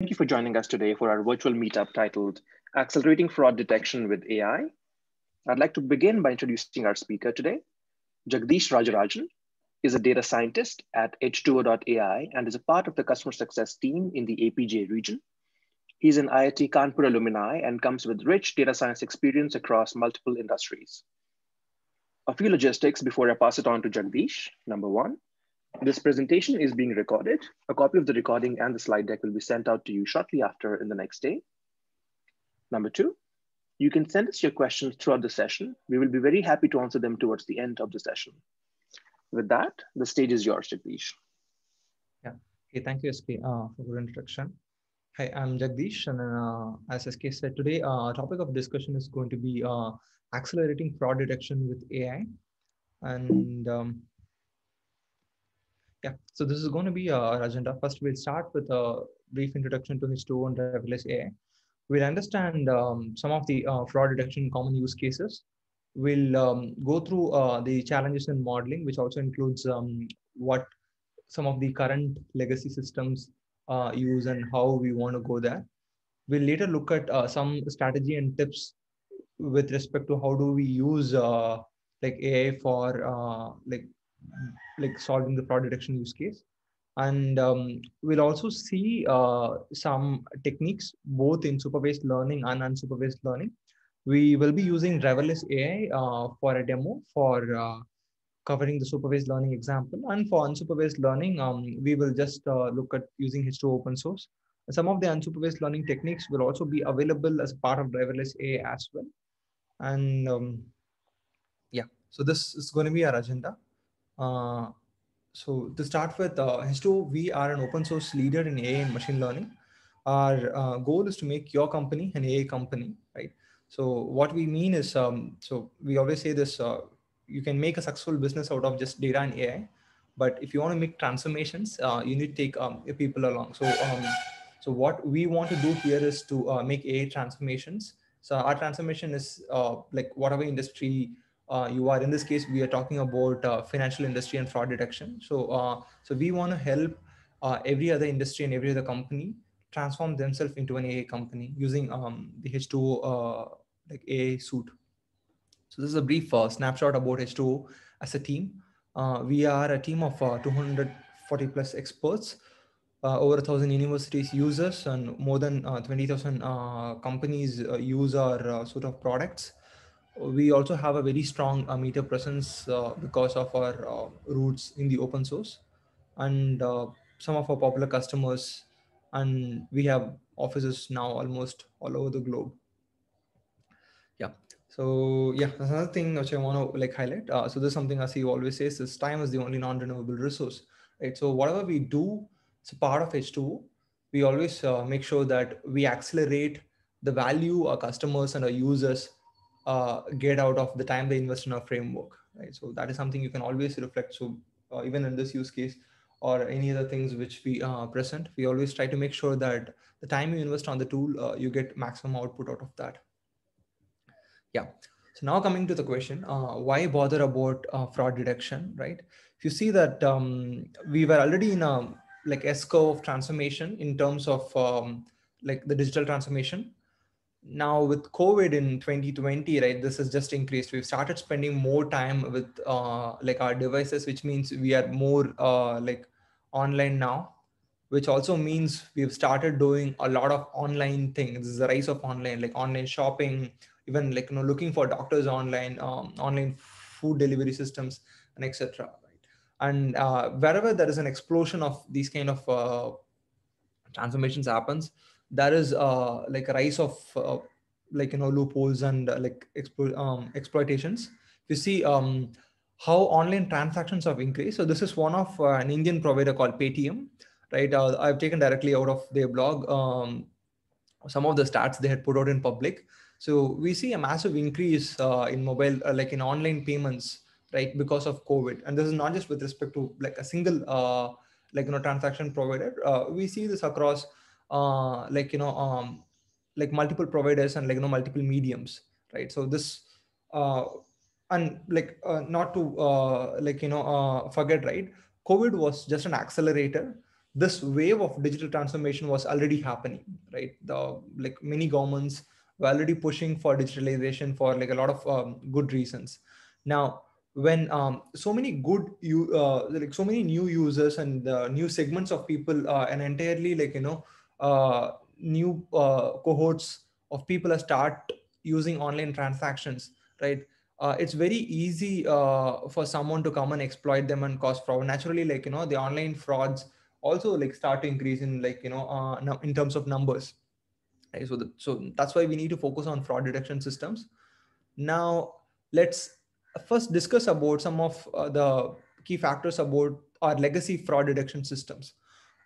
Thank you for joining us today for our virtual meetup titled Accelerating Fraud Detection with AI. I'd like to begin by introducing our speaker today. Jagdish Rajarajan is a data scientist at H2O.ai and is a part of the customer success team in the APJ region. He's an IIT Kanpur alumni and comes with rich data science experience across multiple industries. A few logistics before I pass it on to Jagdish. Number one, this presentation is being recorded. A copy of the recording and the slide deck will be sent out to you shortly after in the next day. Number two, you can send us your questions throughout the session. We will be very happy to answer them towards the end of the session. With that, the stage is yours, Jagdish. Yeah. Okay. Thank you, SK, uh, for your introduction. Hi, I'm Jagdish, and uh, as SK said, today uh, our topic of discussion is going to be uh, accelerating fraud detection with AI. And um, yeah, so this is going to be our agenda. First, we'll start with a brief introduction to H2O and driverless AI. We'll understand um, some of the uh, fraud detection common use cases. We'll um, go through uh, the challenges in modeling, which also includes um, what some of the current legacy systems uh, use and how we want to go there. We'll later look at uh, some strategy and tips with respect to how do we use uh, like AI for uh, like like solving the fraud detection use case. And um, we'll also see uh, some techniques both in supervised learning and unsupervised learning. We will be using driverless AI uh, for a demo for uh, covering the supervised learning example. And for unsupervised learning, um, we will just uh, look at using H2O open source. Some of the unsupervised learning techniques will also be available as part of driverless AI as well. And um, yeah, so this is going to be our agenda. Uh, so to start with, uh, H2O, we are an open source leader in AI and machine learning. Our uh, goal is to make your company an AI company, right? So what we mean is, um, so we always say this, uh, you can make a successful business out of just data and AI, but if you want to make transformations, uh, you need to take um, people along. So, um, so what we want to do here is to uh, make AI transformations. So our transformation is like whatever industry uh, you are in this case we are talking about uh, financial industry and fraud detection so uh, so we want to help uh, every other industry and every other company transform themselves into an AI company using um, the H2O uh, like AI suite. So this is a brief uh, snapshot about H2O as a team. we are a team of 240 plus experts, over a thousand universities users, and more than 20,000 companies use our suite of products we also have a very strong uh, meter presence uh, because of our uh, roots in the open source. And some of our popular customers and we have offices now almost all over the globe. Yeah. So yeah that's another thing which i want to like highlight. Uh, so this is something as he always says is time is the only non-renewable resource right? So whatever we do it's a part of h2o we always uh, make sure that we accelerate the value our customers and our users uh, get out of the time they invest in a framework, right? So that is something you can always reflect. So uh, even in this use case or any other things which we uh, present, we always try to make sure that the time you invest on the tool, uh, you get maximum output out of that. Yeah. So now coming to the question, uh, why bother about uh, fraud detection, right? If you see that um, we were already in a like S curve of transformation in terms of um, like the digital transformation, now with covid in 2020 right this has just increased. We've started spending more time with uh, like our devices which means we are more uh, like online now which also means we've started doing a lot of online things. The rise of online like online shopping even like you know looking for doctors online um, online food delivery systems and etc right? And uh, wherever there is an explosion of these kind of uh, transformations happens there is uh, like a rise of uh, like you know loopholes and uh, like explo- um, exploitations. You see um, how online transactions have increased. So this is one of uh, an indian provider called paytm right? Uh, i've taken directly out of their blog um, some of the stats they had put out in public. So we see a massive increase uh, in mobile like in online payments right because of covid. And this is not just with respect to like a single uh like you know transaction provider. We see this across uh, like you know um, like multiple providers and like you know multiple mediums right so this uh, and like uh, not to uh, like you know uh, forget right covid was just an accelerator this wave of digital transformation was already happening, right? The like many governments were already pushing for digitalization for like a lot of um, good reasons. Now, when um, so many good you uh, like so many new users and uh, new segments of people uh, and entirely like you know uh, new uh, cohorts of people start using online transactions, right? Uh, it's very easy for someone to come and exploit them and cause fraud. Naturally, like you know, the online frauds also like start to increase in like you know in terms of numbers. Right? So, the, so that's why we need to focus on fraud detection systems. Now, let's first discuss about some of uh, the key factors about our legacy fraud detection systems.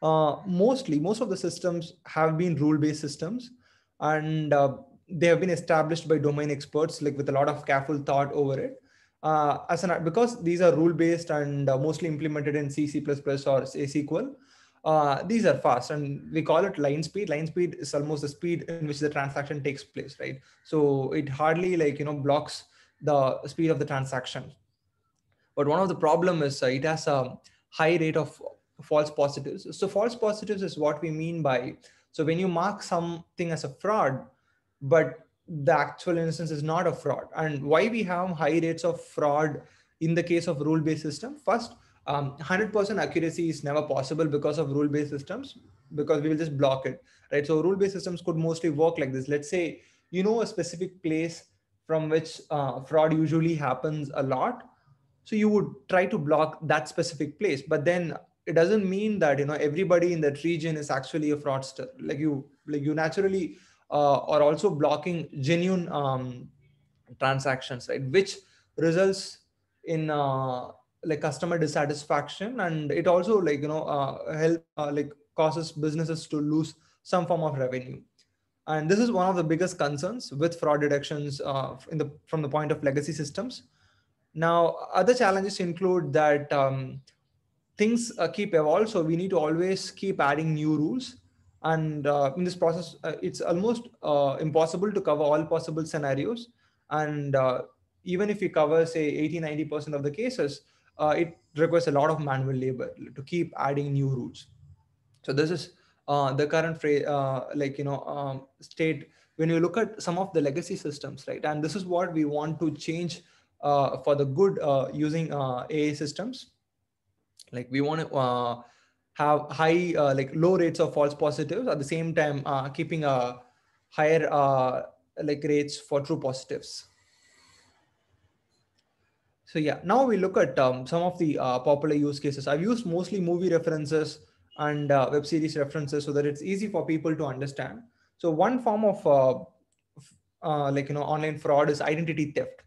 Uh, mostly, most of the systems have been rule-based systems, and uh, they have been established by domain experts, like with a lot of careful thought over it. Uh, as an because these are rule-based and uh, mostly implemented in C, C++ or SQL, uh, these are fast and we call it line speed line speed is almost the speed in which the transaction takes place right so it hardly like you know blocks the speed of the transaction. But one of the problem is uh, it has a high rate of false positives. So false positives is what we mean by, so when you mark something as a fraud, but the actual instance is not a fraud. And why we have high rates of fraud in the case of rule-based system? First, 100% um, accuracy is never possible because of rule-based systems, because we will just block it, right? So rule-based systems could mostly work like this. Let's say you know a specific place from which uh, fraud usually happens a lot so you would try to block that specific place but then it doesn't mean that you know everybody in that region is actually a fraudster. Like you like you naturally uh, are also blocking genuine um, transactions right? Which results in uh, like customer dissatisfaction and it also like you know uh, help uh, like causes businesses to lose some form of revenue. And this is one of the biggest concerns with fraud detections uh, in the, from the point of legacy systems. Now, other challenges include that um, things uh, keep evolve. So we need to always keep adding new rules. And uh, in this process, uh, it's almost uh, impossible to cover all possible scenarios. And uh, even if we cover, say, 80, 90% of the cases, it requires a lot of manual labor to keep adding new rules. So this is uh, the current phrase, uh, like you know, um, state when you look at some of the legacy systems, right? And this is what we want to change uh, for the good uh, using uh, AI systems. Like we want to have high, like low rates of false positives at the same time keeping a higher like rates for true positives. So yeah, now we look at um, some of the uh, popular use cases. I've used mostly movie references and uh, web series references so that it's easy for people to understand. So one form of uh, uh, like you know online fraud is identity theft,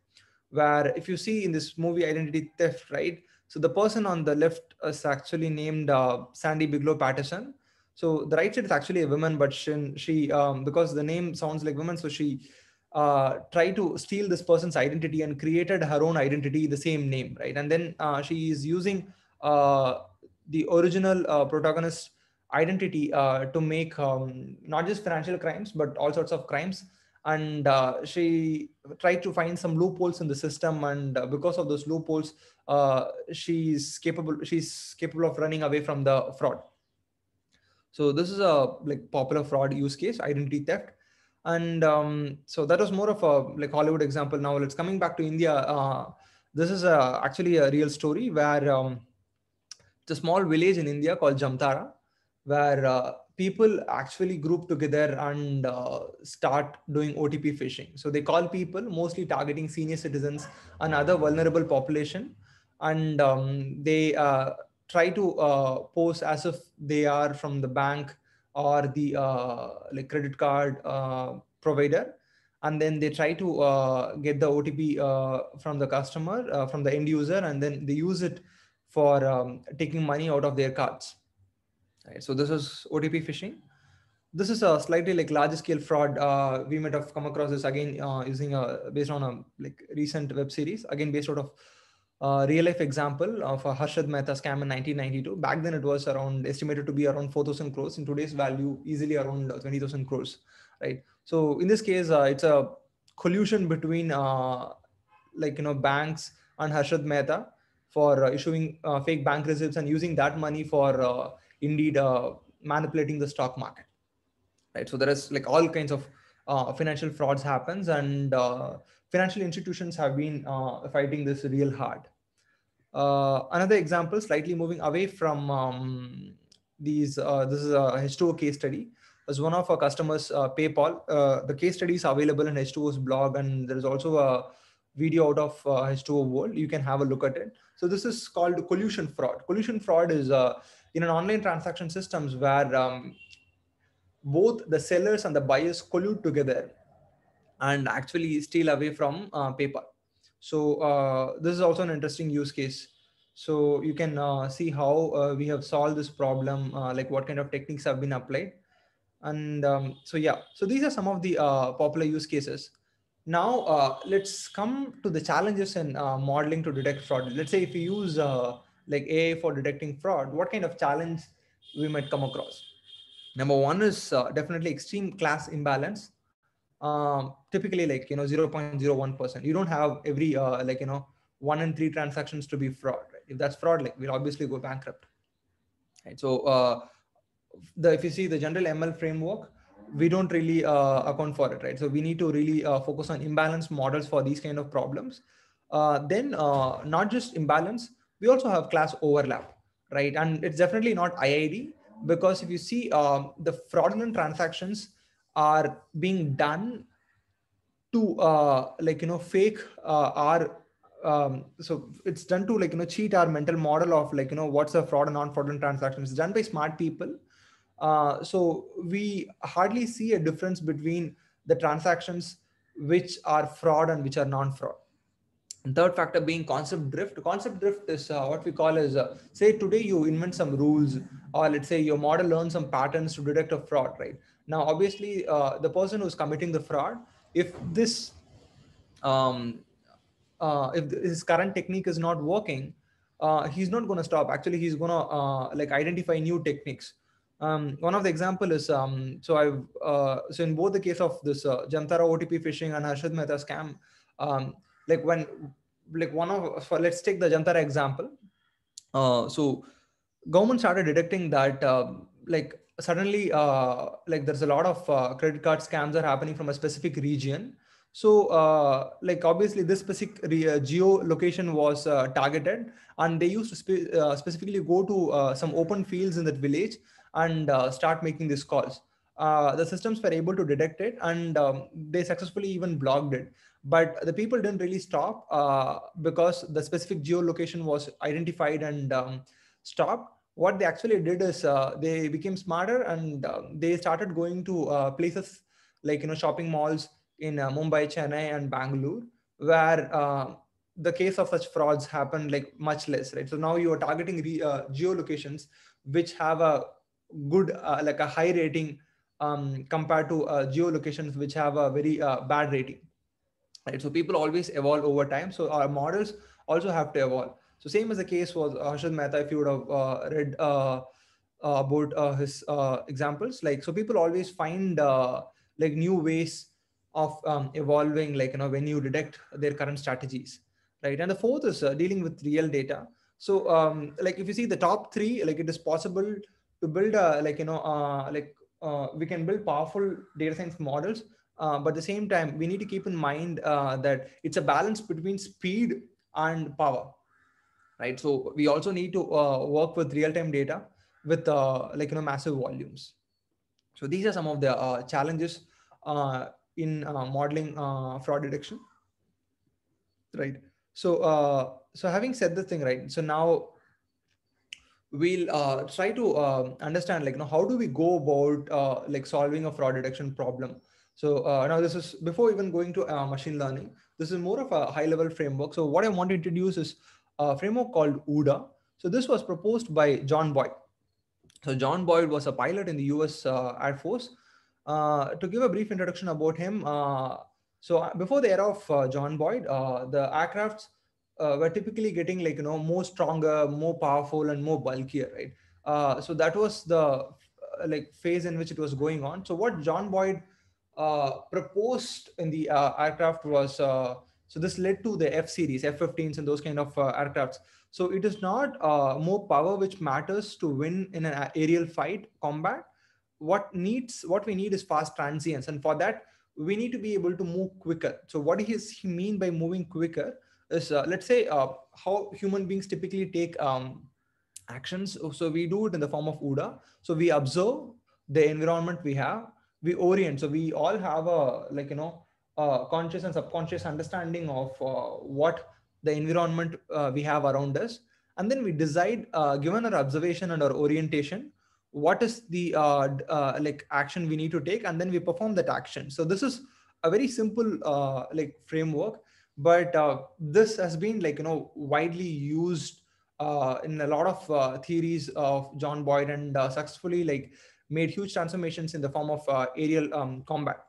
where if you see in this movie identity theft, right? So the person on the left is actually named uh, Sandy Bigelow Patterson. So the right side is actually a woman, but she, she um, because the name sounds like woman, so she uh, tried to steal this person's identity and created her own identity, the same name, right? And then uh, she is using uh, the original uh, protagonist identity uh, to make um, not just financial crimes but all sorts of crimes and uh, she tried to find some loopholes in the system and uh, because of those loopholes uh, she's capable she's capable of running away from the fraud. So this is a like popular fraud use case identity theft. And um, so that was more of a like hollywood example. Now let's coming back to india uh, this is a, actually a real story where um, it's a small village in India called Jamtara, where uh, people actually group together and uh, start doing OTP phishing. So they call people, mostly targeting senior citizens and other vulnerable population, and um, they uh, try to uh, pose as if they are from the bank or the uh, like credit card uh, provider, and then they try to get the OTP from the customer, from the end user, and then they use it for um, taking money out of their cards. Right. So this is OTP phishing. This is a slightly like larger scale fraud. Uh, we might have come across this again uh, using a based on a like recent web series again based out of uh, real life example of a Harshad Mehta scam in 1992. Back then it was around estimated to be around 4,000 crores. In today's value, easily around 20,000 crores. Right. So in this case, uh, it's a collusion between uh, like you know banks and Harshad Mehta for uh, issuing uh, fake bank receipts and using that money for uh, indeed manipulating the stock market right so there is like all kinds of financial frauds happens and financial institutions have been fighting this real hard another example slightly moving away from um, these this is a h2o case study as one of our customers, uh, PayPal. Uh, the case study is available in H2O's blog, and there is also a video out of uh, H2O World. You can have a look at it. So this is called collusion fraud. Collusion fraud is uh, in an online transaction systems where um, both the sellers and the buyers collude together and actually steal away from uh, PayPal. So uh, this is also an interesting use case. So you can uh, see how uh, we have solved this problem, uh, like what kind of techniques have been applied. And um, so, yeah, so these are some of the uh, popular use cases. Now, let's come to the challenges in modeling to detect fraud. Let's say if you use like AI for detecting fraud, what kind of challenge we might come across? Number one is uh, definitely extreme class imbalance. Um, typically like, you know, 0.01%. You don't have every uh, like, you know, one in three transactions to be fraud. Right? If that's fraud, like we'll obviously go bankrupt. Right. So the if you see the general ML framework, we don't really uh, account for it, right? So we need to really uh, focus on imbalance models for these kind of problems. Uh, then uh, not just imbalance, we also have class overlap, right? And it's definitely not IID because if you see um, the fraudulent transactions are being done to uh, like you know fake uh, our um, so it's done to like you know cheat our mental model of like you know what's a fraud and non-fraudulent transaction. It's done by smart people uh, so we hardly see a difference between the transactions which are fraud and which are non-fraud. Third factor being concept drift. Concept drift is uh, what we call as, uh, say today you invent some rules or let's say your model learns some patterns to detect a fraud, right? Now, obviously uh, the person who's committing the fraud, if this, um, uh, if his current technique is not working, he's not going to stop. Actually, he's going to like identify new techniques um, one of the example is um, so I've uh, so in both the case of this uh, Jamtara OTP phishing and Harshad Mehta scam, um, like when like one of for, let's take the Jamtara example. Uh, so government started detecting that uh, like suddenly uh, like there's a lot of uh, credit card scams are happening from a specific region. So uh, like obviously this specific uh, geo location was uh, targeted and they used to spe- uh, specifically go to some open fields in that village and start making these calls. The systems were able to detect it and um, they successfully even blocked it. But the people didn't really stop uh, because the specific geolocation was identified and um, stopped. What they actually did is uh, they became smarter and um, they started going to uh, places like you know shopping malls in uh, Mumbai, Chennai, and Bangalore, where the case of such frauds happened like much less, right? So now you are targeting re, geolocations which have a good uh, like a high rating um, compared to uh, geolocations which have a very uh, bad rating right? So people always evolve over time. So our models also have to evolve. So same as the case was Harshad Mehta if you would have uh, read uh, uh, about his examples like so people always find like new ways of um, evolving like you know when you detect their current strategies right? And the fourth is dealing with real data. So um, like if you see the top three like it is possible to build a like you know uh, like uh, we can build powerful data science models uh, but at the same time we need to keep in mind uh, that it's a balance between speed and power right? So we also need to uh, work with real-time data with uh, like you know massive volumes. So these are some of the challenges in modeling fraud detection right? So so having said this thing right so now we'll uh, try to uh, understand like you know how do we go about uh, like solving a fraud detection problem so uh, now this is before even going to uh, machine learning this is more of a high level framework. So what i want to introduce is a framework called OODA. So this was proposed by john boyd. So john boyd was a pilot in the us uh, air force. To give a brief introduction about him so before the era of john boyd the aircrafts uh, were typically getting like you know more stronger more powerful and more bulkier right? Uh, so that was the uh, like phase in which it was going on. So what john boyd uh, proposed in the uh, aircraft was uh, so this led to the f series f-15s and those kind of aircrafts So it is not uh, more power which matters to win in an aerial fight combat. What needs what we need is fast transients, and for that we need to be able to move quicker. So what does he mean by moving quicker? Is uh, let's say uh, how human beings typically take um, actions. So we do it in the form of OODA. So we observe the environment we have, we orient. So we all have a like you know conscious and subconscious understanding of uh, what the environment uh, we have around us. And then we decide uh, given our observation and our orientation what is the uh, uh, like action we need to take and then we perform that action. So this is a very simple like framework. But this has been like you know widely used in a lot of theories of john boyd and successfully like made huge transformations in the form of aerial um, combat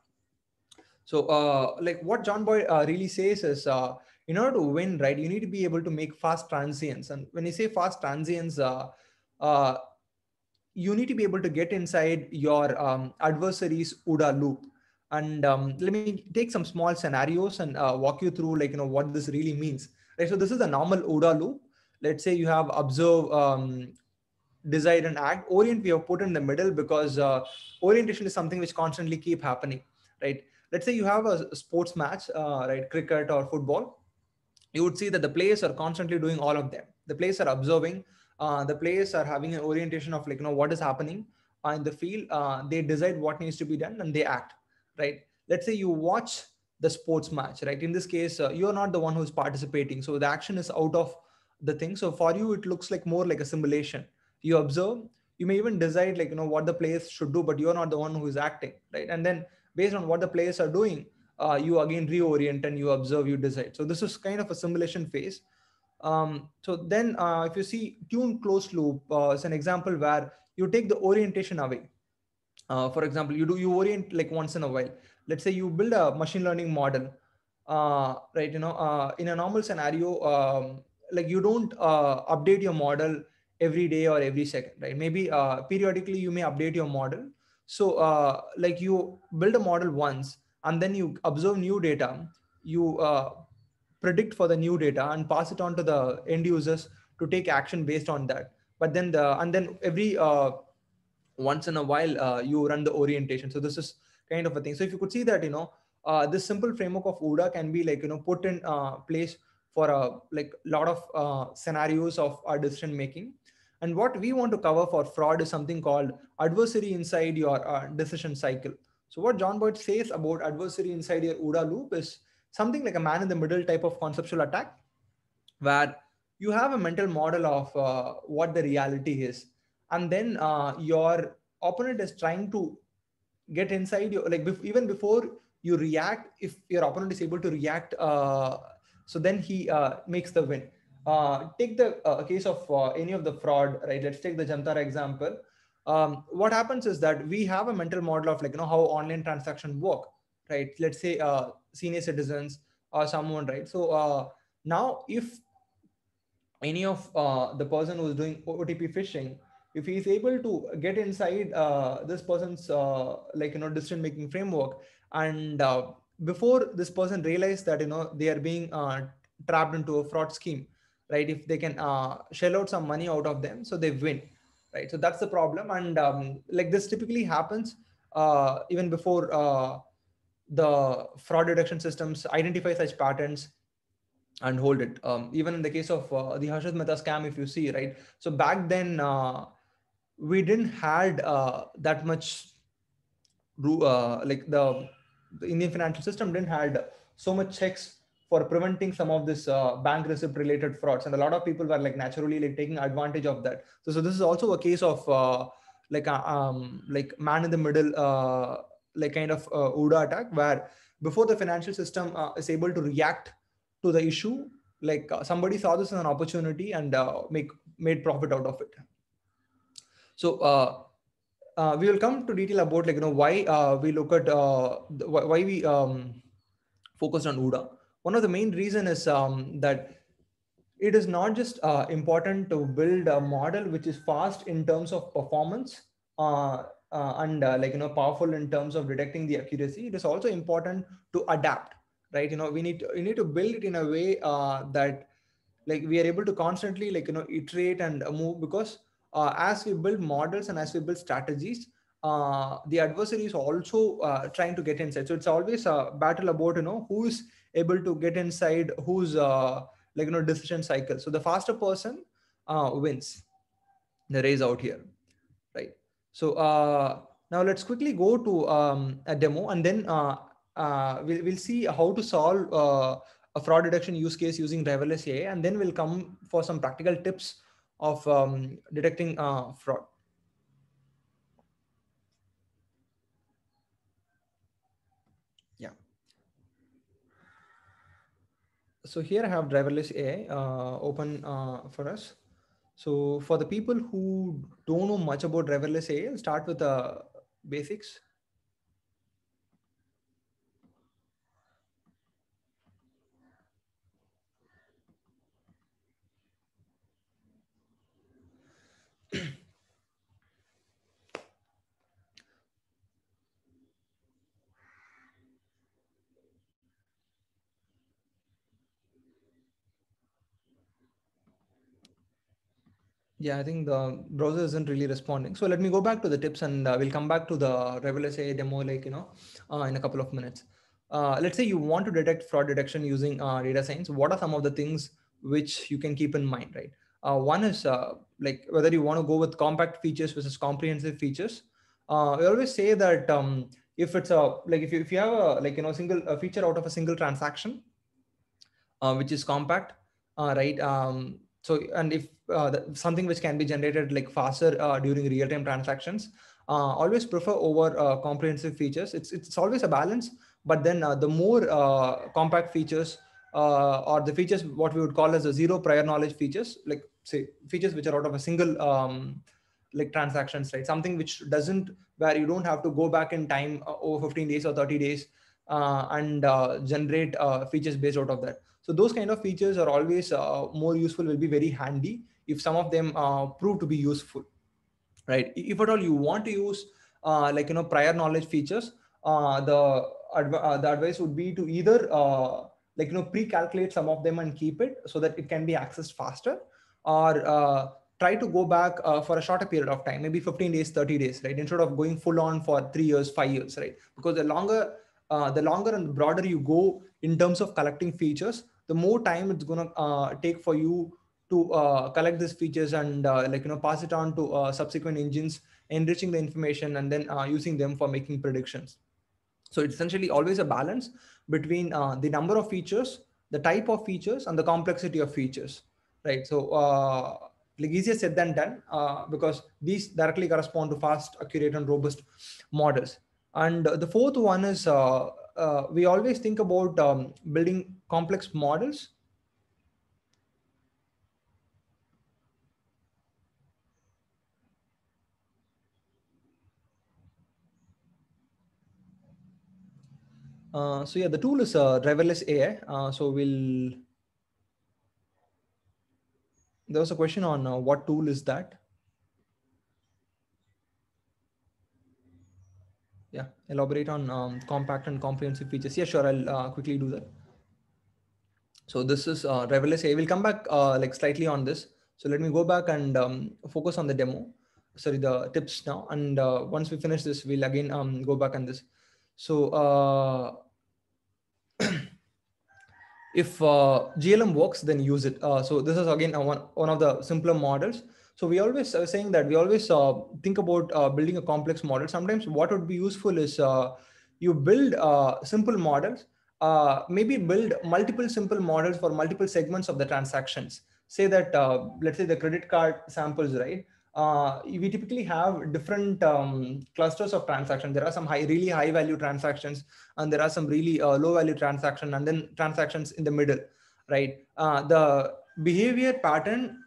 so uh, like what John Boyd uh, really says is uh, in order to win, right, you need to be able to make fast transients. And when you say fast transients, uh, uh, you need to be able to get inside your um, adversary's OODA loop. And um, let me take some small scenarios and uh, walk you through like, you know, what this really means. Right. So this is a normal OODA loop. Let's say you have observe, um, decide and act. Orient we have put in the middle because orientation is something which constantly keep happening, right? let's say you have a sports match, uh, right, cricket or football, you would see that the players are constantly doing all of them. The players are observing. Uh, the players are having an orientation of like, you know, what is happening uh, in the field. Uh, they decide what needs to be done and they act, right? Let's say you watch the sports match, right? In this case, uh, you're not the one who's participating. So the action is out of the thing. So for you, it looks like more like a simulation. You observe, you may even decide like, you know, what the players should do, but you're not the one who is acting, right? And then based on what the players are doing, uh, you again reorient and you observe, you decide. So this is kind of a simulation phase. Um, so then uh, if you see tune closed loop uh, is an example where you take the orientation away. Uh, for example, you do you orient like once in a while. Let's say you build a machine learning model, uh, right? You know, uh, in a normal scenario, um, like you don't uh, update your model every day or every second, right? Maybe periodically you may update your model, so uh, like you build a model once and then you observe new data, you uh, predict for the new data and pass it on to the end users to take action based on that. But then the, and then every uh, once in a while uh, you run the orientation. So this is kind of a thing. So if you could see that, you know, uh, this simple framework of OODA can be like, you know, put in uh, place for a like lot of uh, scenarios of our decision making and what we want to cover for fraud is something called adversary inside your uh, decision cycle. So what John Boyd says about adversary inside your OODA loop is something like a man in the middle type of conceptual attack, where you have a mental model of uh, what the reality is. And then uh, your opponent is trying to get inside you, like even before you react, if your opponent is able to react, uh, so then he uh, makes the win uh, take the uh, case of uh, any of the fraud, right? Let's take the Jamtara example. Um, what happens is that we have a mental model of like, you know, how online transaction work, right? Let's say uh, senior citizens or someone, right? So uh, now if any of uh, the person who's doing OTP phishing, if he is able to get inside this person's like, you know, decision making framework and before this person realize that, you know, they are being trapped into a fraud scheme, right? If they can uh, shell out some money out of them, so they win, right? So that's the problem. And um, like this typically happens uh, even before uh, the fraud detection systems identify such patterns and hold it. Um, even in the case of uh, the Harshad Mehta scam, if you see, right? So back then, uh, we didn't had uh, that much, uh, like the, the Indian financial system didn't had so much checks for preventing some of this uh, bank receipt related frauds. And a lot of people were like naturally like taking advantage of that. So, so this is also a case of uh, like uh, um, like man in the middle uh, like kind of uh, OODA attack where before the financial system uh, is able to react to the issue like uh, somebody saw this as an opportunity and make made profit out of it. So we will come to detail about like you know why we look at why we um, focused on OODA one of the main reason is um, that it is not just uh, important to build a model which is fast in terms of performance uh, uh, and uh, like you know powerful in terms of detecting the accuracy. It is also important to adapt right? You know we need to, we need to build it in a way uh, that like we are able to constantly like you know iterate and move because uh, as we build models and as we build strategies the adversary is also trying to get inside so it's always a battle about you know who's able to get inside who's uh, like you know decision cycle. So the faster person uh, wins. The race out here right? So uh, now let's quickly go to um, a demo and then uh, uh, we'll, we'll see how to solve uh, a fraud detection use case using driverless AI, and then we'll come for some practical tips of um, detecting uh, fraud. Yeah. So here I have driverless AI uh, open uh, for us. So for the people who don't know much about driverless AI, I'll start with the basics. Yeah, I think the browser isn't really responding. So let me go back to the tips and uh, we'll come back to the driverless AI demo like, you know, uh, in a couple of minutes. Uh, let's say you want to detect fraud detection using uh, data science. What are some of the things which you can keep in mind, right? Uh, one is uh, like whether you want to go with compact features versus comprehensive features. we always say that um, if it's a, like if you, if you have a, like, you know, single a feature out of a single transaction, which is compact, right? Um, so, and if uh, something which can be generated like faster uh, during real-time transactions, uh, always prefer over uh, comprehensive features. It's it's always a balance, but then uh, the more uh, compact features or the features what we would call as a zero prior knowledge features, like say features which are out of a single um, like transactions, right? Something which doesn't where you don't have to go back in time over 15 days or 30 days and generate features based out of that. So those kind of features are always uh, more useful, will be very handy if some of them uh, prove to be useful, right? If at all you want to use uh, like, you know, prior knowledge features, the, adv the advice would be to either like, you know, pre-calculate some of them and keep it so that it can be accessed faster or try to go back uh, for a shorter period of time, maybe 15 days, 30 days, right? Instead of going full on for three years, five years, right? Because the longer, uh, the longer and the broader you go in terms of collecting features, the more time it's going to uh, take for you to uh, collect these features and uh, like you know pass it on to uh, subsequent engines enriching the information and then uh, using them for making predictions. So it's essentially always a balance between uh, the number of features the type of features and the complexity of features right? So like easier said than done because these directly correspond to fast accurate and robust models. And the fourth one is uh, we always think about um, building complex models. Uh, so yeah, the tool is uh, driverless AI. Uh, so we'll, there was a question on uh, what tool is that? yeah elaborate on um, compact and comprehensive features yeah sure i'll uh, quickly do that so this is uh, driverless AI. We'll come back uh, like slightly on this. So let me go back and um, focus on the demo. Sorry, the tips now. And uh, once we finish this, we'll again um, go back on this. So uh, if uh, GLM works, then use it. Uh, so this is again one, one of the simpler models. So we always are saying that we always uh, think about uh, building a complex model. Sometimes what would be useful is uh, you build uh, simple models, uh, maybe build multiple simple models for multiple segments of the transactions. Say that, let's say the credit card samples, right? we typically have different um, clusters of transactions. There are some high, really high value transactions, and there are some really low value transaction, and then transactions in the middle, right? the behavior pattern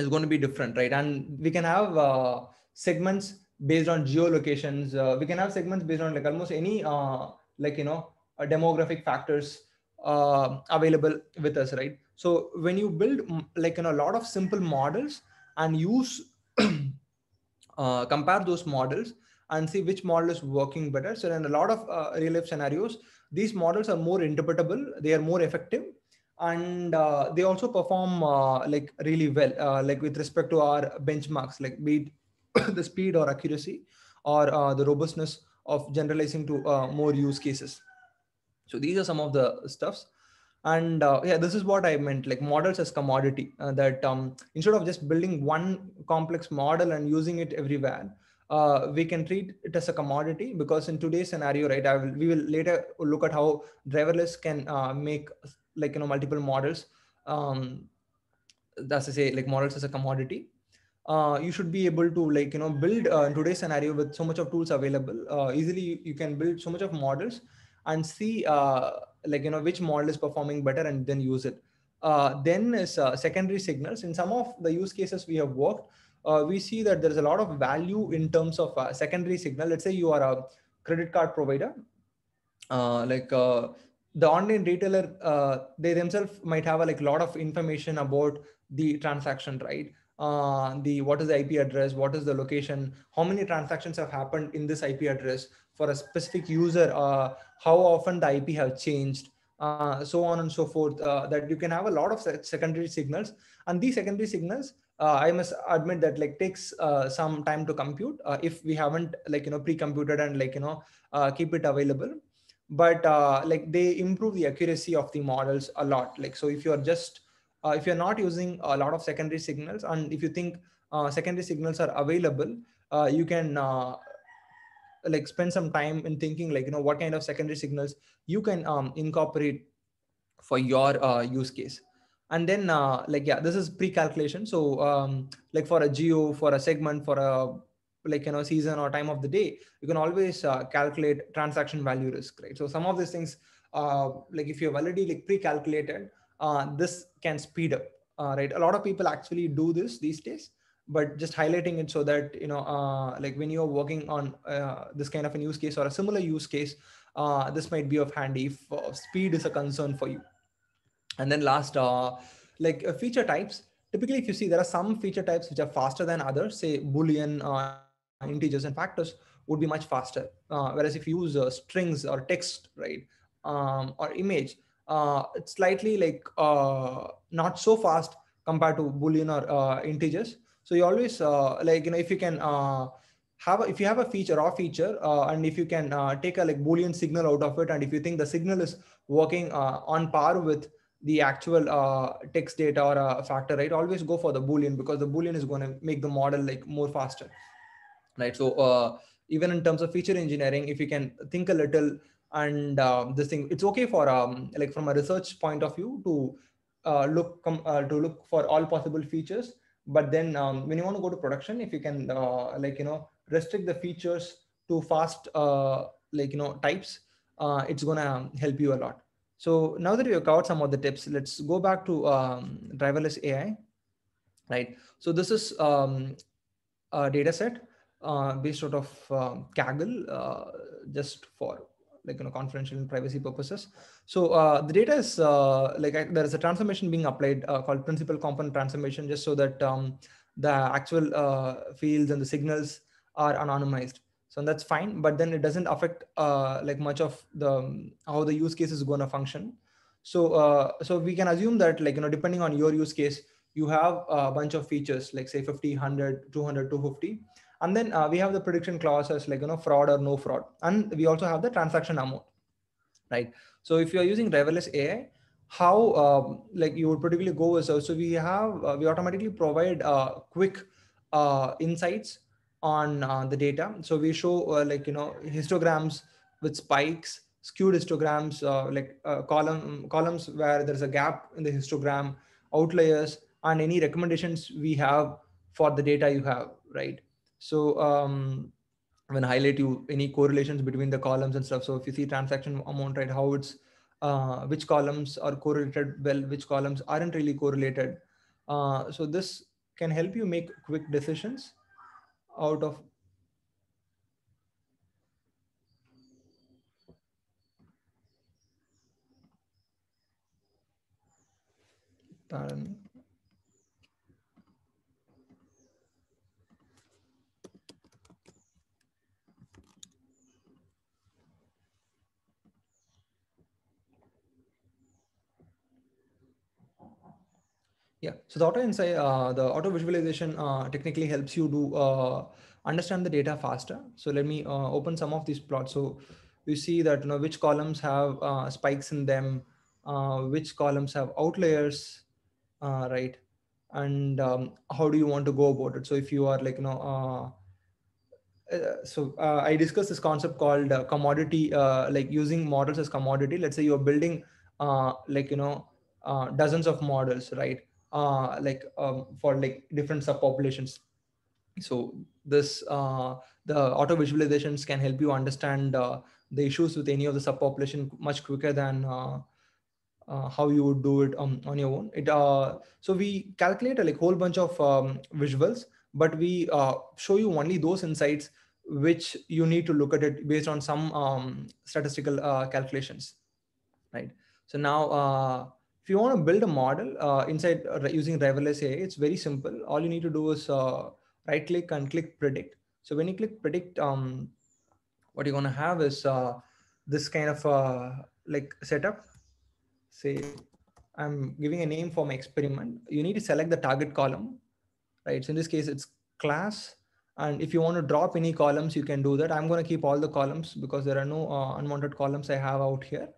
is going to be different, right? And we can have uh, segments based on geolocations. Uh, we can have segments based on like almost any uh, like you know uh, demographic factors uh, available with us, right? So when you build like you know a lot of simple models and use uh, compare those models and see which model is working better. So in a lot of real life scenarios, these models are more interpretable. They are more effective and uh, they also perform uh, like really well uh, like with respect to our benchmarks like be it the speed or accuracy or uh, the robustness of generalizing to uh, more use cases. So these are some of the stuffs. And uh, yeah this is what i meant like models as commodity that um, instead of just building one complex model and using it everywhere uh, we can treat it as a commodity. Because in today's scenario, right, I will, we will later look at how driverless can uh, make like, you know, multiple models. Um, that's to say like models as a commodity. Uh, you should be able to like, you know, build uh, in today's scenario with so much of tools available. Uh, easily you can build so much of models and see uh, like, you know, which model is performing better and then use it. then is secondary signals. In some of the use cases we have worked, uh, we see that there's a lot of value in terms of uh, secondary signal. Let's say you are a credit card provider, uh, like uh, the online retailer, uh, they themselves might have a like lot of information about the transaction, right? Uh, the what is the IP address, what is the location, how many transactions have happened in this IP address for a specific user, how often the IP have changed, uh, so on and so forth, uh, that you can have a lot of secondary signals. And these secondary signals uh, I must admit that like takes uh, some time to compute uh, if we haven't like you know pre-computed and like you know uh, keep it available. But uh, like they improve the accuracy of the models a lot. Like so, if you're just uh, if you're not using a lot of secondary signals, and if you think secondary signals are available, you can like spend some time in thinking like you know what kind of secondary signals you can um, incorporate for your use case and then uh, like yeah this is pre-calculation so um, like for a geo for a segment for a like you know season or time of the day you can always uh, calculate transaction value risk right so some of these things uh, like if you've already like pre-calculated uh, this can speed up uh, right a lot of people actually do this these days but just highlighting it so that you know uh, like when you're working on this kind of a use case or a similar use case this might be of handy if speed is a concern for you and then last, uh, like uh, feature types. Typically, if you see, there are some feature types which are faster than others. Say Boolean uh, integers and factors would be much faster. Uh, whereas if you use uh, strings or text, right, um, or image, uh, it's slightly like uh, not so fast compared to Boolean or uh, integers. So you always uh, like you know if you can have a, if you have a feature or feature and if you can take a like boolean signal out of it and if you think the signal is working on par with the actual uh, text data or a factor, right? Always go for the Boolean because the Boolean is going to make the model like more faster, right? So uh, even in terms of feature engineering, if you can think a little and uh, this thing, it's okay for um, like from a research point of view to uh, look uh, to look for all possible features. But then um, when you want to go to production, if you can uh, like you know restrict the features to fast like you know types, it's gonna help you a lot. So now that we have covered some of the tips, let's go back to um, driverless AI, right? So this is um, a data set uh, based out of um, Kaggle, uh, just for like you know confidential and privacy purposes. So uh, the data is uh, like there is a transformation being applied uh, called principal component transformation, just so that um, the actual uh, fields and the signals are anonymized. So that's fine but then it doesn't affect like much of the um, how the use case is going to function. So so we can assume that like you know depending on your use case you have a bunch of features like say 50 100 200 250 and then uh, we have the prediction clauses like you know fraud or no fraud and we also have the transaction amount right so if you are using driverless ai how um, like you would particularly go is so, so we have uh, we automatically provide uh, quick uh, insights on uh, the data. So we show uh, like, you know, histograms with spikes, skewed histograms, uh, like uh, column columns where there's a gap in the histogram, outliers, and any recommendations we have for the data you have, right? So um, when highlight you any correlations between the columns and stuff. So if you see transaction amount, right, how it's uh, which columns are correlated well, which columns aren't really correlated. Uh, so this can help you make quick decisions out of Yeah. So the auto insight, uh, the auto visualization uh, technically helps you to uh, understand the data faster. So let me uh, open some of these plots. So you see that you know which columns have uh, spikes in them, uh, which columns have outliers, right? And um, how do you want to go about it? So if you are like you know. so I discussed this concept called commodity, like using models as commodity. Let's say you're building, like you know, dozens of models, right? Uh, like um, for like different subpopulations. So this uh, the auto visualizations can help you understand uh, the issues with any of the subpopulation much quicker than uh, uh, how you would do it um, on your own. It uh, so we calculate a like whole bunch of um, visuals, but we show you only those insights which you need to look at it based on some um, statistical calculations, right? So now uh, you want to build a model uh, inside uh, using driverless AI, it's very simple. All you need to do is uh, right click and click predict. So when you click predict, um, what you're going to have is uh, this kind of uh, like setup. Say I'm giving a name for my experiment. You need to select the target column, right? So in this case, it's class. And if you want to drop any columns, you can do that. I'm going to keep all the columns because there are no uh, unwanted columns I have out here.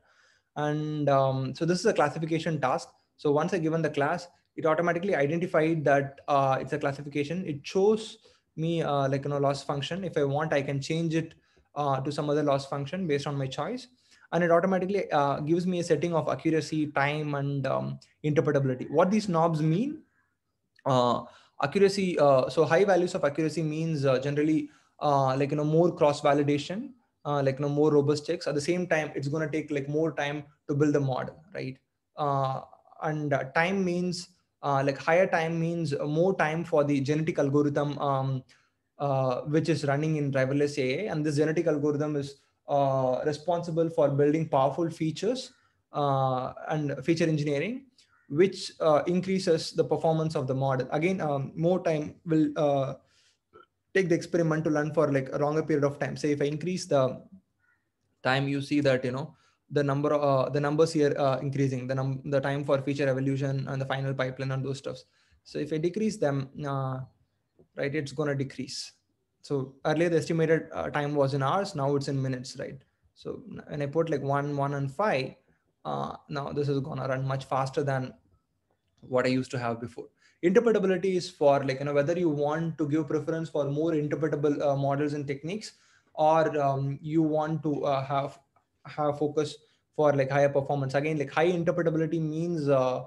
And um, so this is a classification task. So once I given the class, it automatically identified that uh, it's a classification. It shows me uh, like you know loss function. If I want, I can change it uh, to some other loss function based on my choice. And it automatically uh, gives me a setting of accuracy, time, and um, interpretability. What these knobs mean, uh, accuracy, uh, so high values of accuracy means generally like you know more cross validation uh, like you know more robust checks. At the same time it's going to take like more time to build a model right? Uh, and uh, time means uh, like higher time means more time for the genetic algorithm um, uh, which is running in driverless AI and this genetic algorithm is uh, responsible for building powerful features and feature engineering which increases the performance of the model. Again um, more time will take the experiment to learn for like a longer period of time. Say if i increase the time you see that you know the number uh, the numbers here uh, increasing the num the time for feature evolution and the final pipeline and those stuffs. So if i decrease them uh, right it's going to decrease. So earlier the estimated uh, time was in hours now it's in minutes right? So when i put like one one and five uh, now this is going to run much faster than what i used to have before. Interpretability is for like you know whether you want to give preference for more interpretable uh, models and techniques or um, you want to uh, have have focus for like higher performance. Again like high interpretability means uh,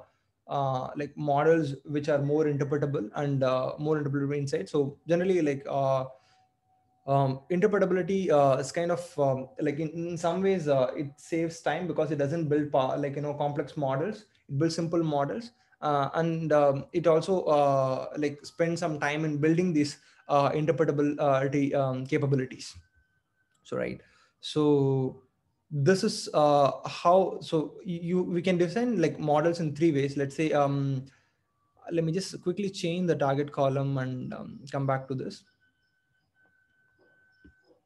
uh, like models which are more interpretable and uh, more interpretable inside so generally like uh, um, interpretability uh, is kind of um, like in, in, some ways uh, it saves time because it doesn't build like you know complex models. It builds simple models and um, it also uh, like spend some time in building these uh, interpretability um, capabilities. So right. So this is uh, how so you we can design like models in three ways. Let's say um let me just quickly change the target column and um, come back to this.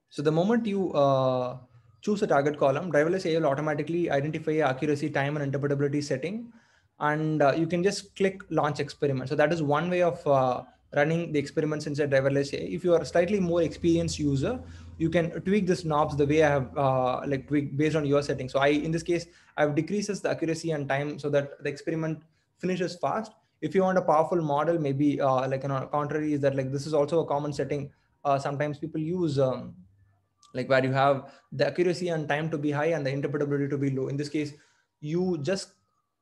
So the moment you uh, choose a target column driverless ai will automatically identify accuracy time and interpretability setting and uh, you can just click launch experiment. So that is one way of uh, running the experiments inside driverless If you are a slightly more experienced user, you can tweak this knobs the way I have uh, like tweaked based on your settings. So I, in this case, I've decreases the accuracy and time so that the experiment finishes fast. If you want a powerful model, maybe uh, like you know, contrary is that like this is also a common setting. Uh, sometimes people use um, like where you have the accuracy and time to be high and the interpretability to be low. In this case, you just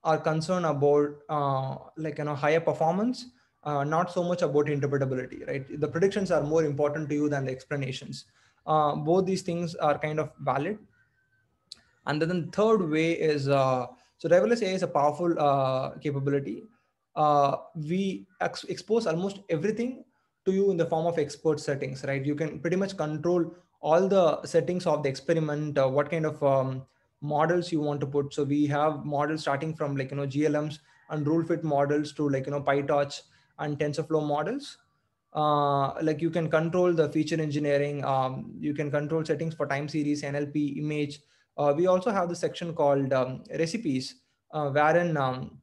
are concerned about uh, like you know higher performance uh, not so much about interpretability right? The predictions are more important to you than the explanations. Uh, both these things are kind of valid. And then the third way is uh, so driverless AI is a powerful uh, capability. Uh, we ex expose almost everything to you in the form of expert settings right? You can pretty much control all the settings of the experiment what kind of um, models you want to put. So we have models starting from like, you know, GLMs and rule fit models to like, you know, PyTorch and TensorFlow models. Uh, like you can control the feature engineering. Um, you can control settings for time series, NLP, image. Uh, we also have the section called um, recipes, uh, wherein um,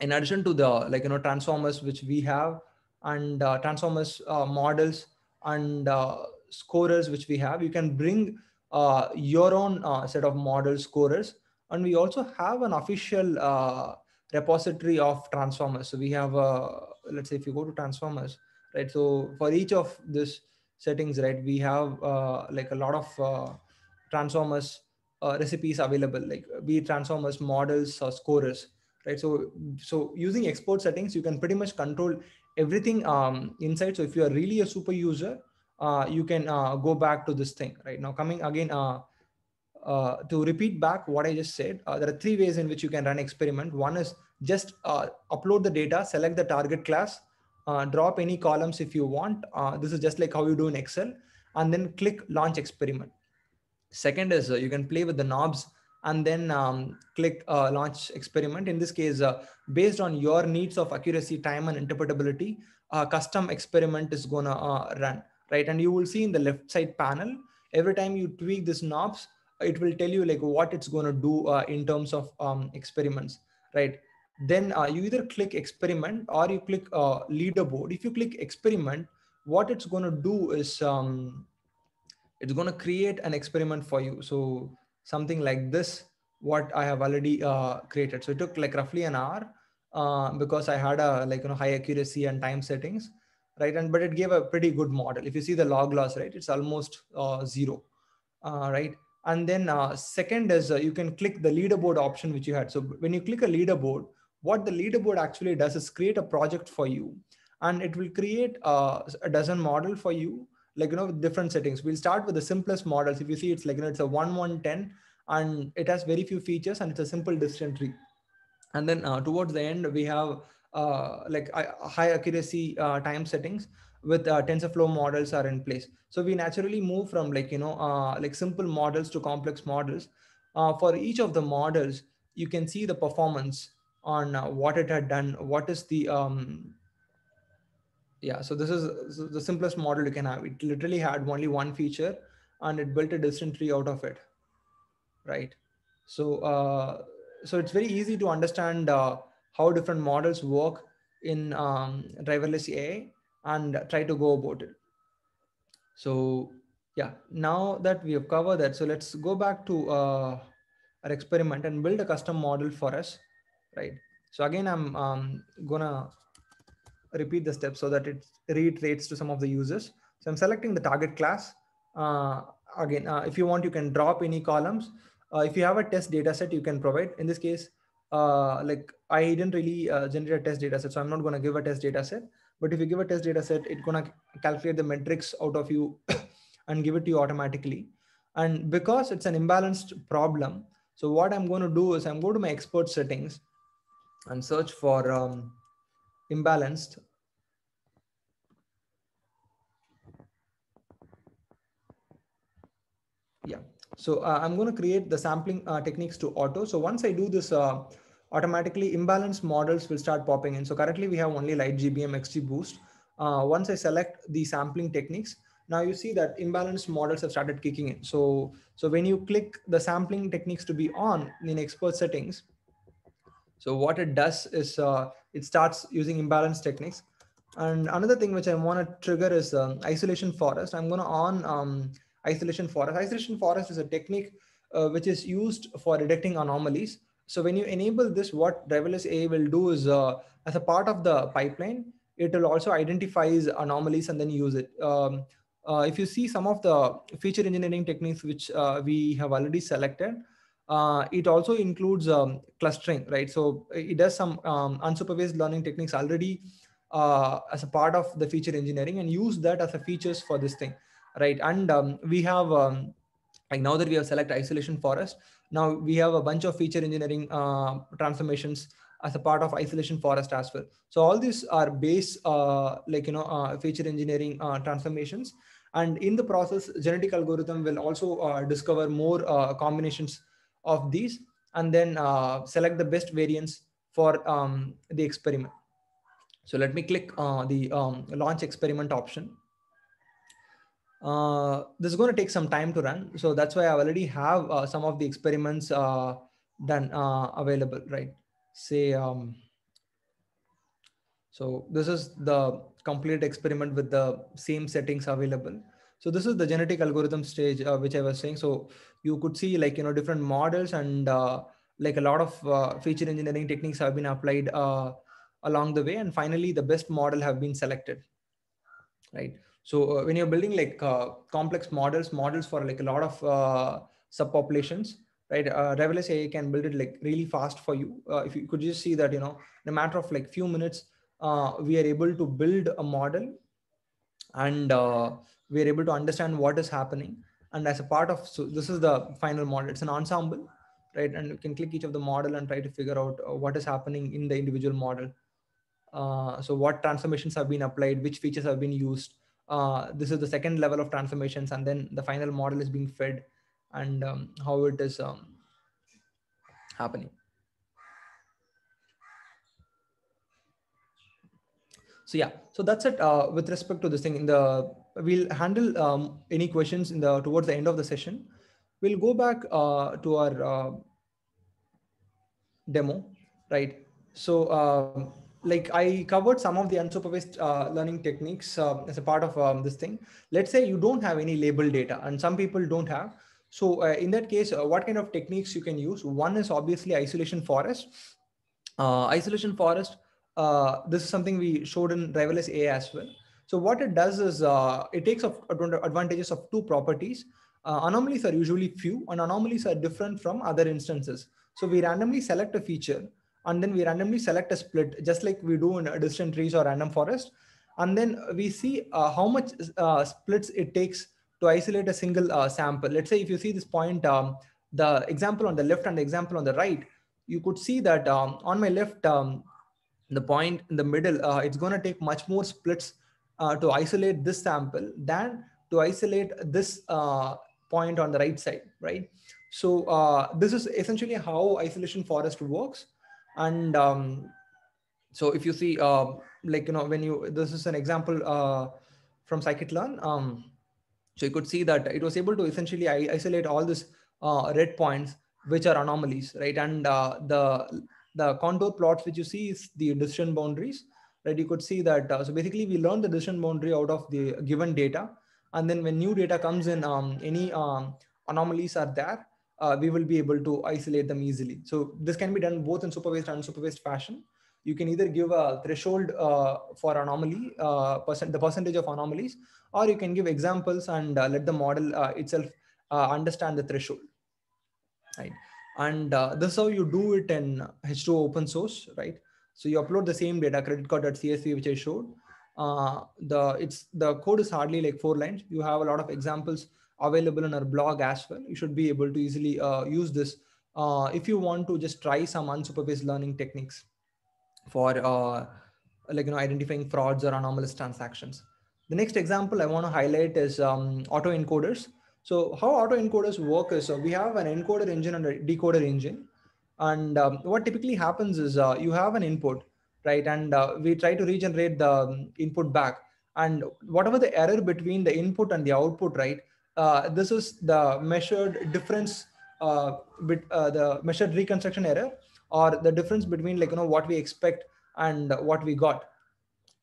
in addition to the like you know transformers which we have and uh, transformers uh, models and uh, scorers which we have you can bring uh, your own uh, set of model scorers and we also have an official uh, repository of transformers so we have let's say if you go to transformers right so for each of this settings right we have like a lot of transformers recipes available like be transformers models or scorers right? So, so using expert settings, you can pretty much control everything um, inside. So if you are really a super user, uh, you can uh, go back to this thing right now coming again uh, uh, to repeat back what I just said, uh, there are three ways in which you can run experiment. One is just uh, upload the data, select the target class, drop any columns if you want. This is just like how you do in Excel and then click launch experiment. Second is you can play with the knobs and then um, click uh, launch experiment. In this case, uh, based on your needs of accuracy, time, and interpretability, custom experiment is gonna run, right? And you will see in the left side panel, every time you tweak these knobs, it will tell you like what it's gonna do uh, in terms of um, experiments, right? Then uh, you either click experiment or you click uh, leaderboard. If you click experiment, what it's gonna do is um, it's gonna create an experiment for you. So something like this, what I have already uh, created. So it took like roughly an hour uh, because I had a like, you know, high accuracy and time settings, right? And, but it gave a pretty good model. If you see the log loss, right, it's almost uh, zero, uh, right? And then uh, second is uh, you can click the leaderboard option, which you had. So when you click a leaderboard, what the leaderboard actually does is create a project for you and it will create a dozen model for you like you know different settings we'll start with the simplest models if you see it's like you know it's a 1 1 10 and it has very few features and it's a simple decision tree and then uh, towards the end we have uh, like uh, high accuracy uh, time settings with uh, tensorflow models are in place. So we naturally move from like you know uh, like simple models to complex models. Uh, for each of the models you can see the performance on uh, what it had done what is the um, yeah so this is the simplest model you can have. It literally had only one feature and it built a decision tree out of it right? So uh, so it's very easy to understand uh, how different models work in um, driverless AI and try to go about it so yeah now that we have covered that so let's go back to uh, our experiment and build a custom model for us right so again i'm um, gonna repeat the steps so that it reiterates to some of the users. So I'm selecting the target class. Uh, again, uh, if you want, you can drop any columns. Uh, if you have a test data set, you can provide. In this case, uh, like I didn't really uh, generate a test data set, so I'm not going to give a test data set. But if you give a test data set, it's going to calculate the metrics out of you and give it to you automatically. And because it's an imbalanced problem, so what I'm going to do is I'm going to my expert settings and search for um, imbalanced yeah so uh, i'm going to create the sampling uh, techniques to auto so once i do this uh, automatically imbalanced models will start popping in so currently we have only light gbm xgboost uh, once i select the sampling techniques now you see that imbalanced models have started kicking in so so when you click the sampling techniques to be on in expert settings so what it does is uh, it starts using imbalance techniques. And another thing which I want to trigger is um, isolation forest. I'm going to on um, isolation forest. Isolation forest is a technique uh, which is used for detecting anomalies. So when you enable this, what driverless AI will do is uh, as a part of the pipeline, it will also identifies anomalies and then use it. Um, uh, if you see some of the feature engineering techniques which uh, we have already selected, uh, it also includes um, clustering, right? So it does some um, unsupervised learning techniques already uh, as a part of the feature engineering and use that as a features for this thing, right? And um, we have, um, like now that we have select isolation forest, now we have a bunch of feature engineering uh, transformations as a part of isolation forest as well. So all these are base, uh, like, you know, uh, feature engineering uh, transformations. And in the process, genetic algorithm will also discover more combinations of these and then uh, select the best variants for um, the experiment. So let me click uh, the um, launch experiment option. Uh, this is going to take some time to run. So that's why I already have uh, some of the experiments uh, done uh, available, right? Say, um, So this is the complete experiment with the same settings available. So this is the genetic algorithm stage, uh, which I was saying. So you could see like, you know, different models and like a lot of feature engineering techniques have been applied along the way. And finally, the best model have been selected, right? So uh, when you're building like uh, complex models, models for like a lot of subpopulations, right? Uh, Driverless AI can build it like really fast for you. if you could just see that, you know, in a matter of like few minutes, we are able to build a model and we are able to understand what is happening and as a part of so this is the final model it's an ensemble right and you can click each of the model and try to figure out uh, what is happening in the individual model uh, so what transformations have been applied which features have been used uh, this is the second level of transformations and then the final model is being fed and um, how it is um, happening. So yeah. So that's it uh, with respect to this thing. In the we'll handle um, any questions in the towards the end of the session. We'll go back uh, to our uh, demo right? So um, like i covered some of the unsupervised uh, learning techniques uh, as a part of um, this thing let's say you don't have any label data and some people don't have so uh, in that case what kind of techniques you can use one is obviously isolation forest isolation forest uh, this is something we showed in driverless AI as well. So what it does is uh, it takes advantages of two properties. Uh, anomalies are usually few and anomalies are different from other instances. So we randomly select a feature and then we randomly select a split just like we do in a decision trees or random forest. And then we see uh, how much uh, splits it takes to isolate a single uh, sample. Let's say if you see this point, um, the example on the left and the example on the right, you could see that um, on my left, um, the point in the middle, uh, it's going to take much more splits uh, to isolate this sample than to isolate this uh, point on the right side, right? So this is essentially how isolation forest works. And um, so if you see, uh, like, you know, when you, this is an example uh, from scikit-learn. Um, so you could see that it was able to essentially isolate all these red points, which are anomalies, right? And the the contour plots which you see is the decision boundaries, right? You could see that. Uh, so basically we learn the decision boundary out of the given data. And then when new data comes in, um, any um, anomalies are there, uh, we will be able to isolate them easily. So this can be done both in supervised and unsupervised fashion. You can either give a threshold uh, for anomaly, uh, percent, the percentage of anomalies, or you can give examples and uh, let the model uh, itself understand the threshold, right? And uh, this is how you do it in H2O open source, right? So you upload the same data, credit card.csv, which I showed. Uh, the it's the code is hardly like four lines. You have a lot of examples available in our blog as well. You should be able to easily uh, use this uh, if you want to just try some unsupervised learning techniques for uh, like you know identifying frauds or anomalous transactions. The next example I want to highlight is um, autoencoders. So how auto encoders work is uh, we have an encoder engine and a decoder engine. And um, what typically happens is uh, you have an input, right? And uh, we try to regenerate the um, input back. And whatever the error between the input and the output, right? Uh, this is the measured difference, uh, bit, uh, the measured reconstruction error or the difference between like, you know, what we expect and what we got,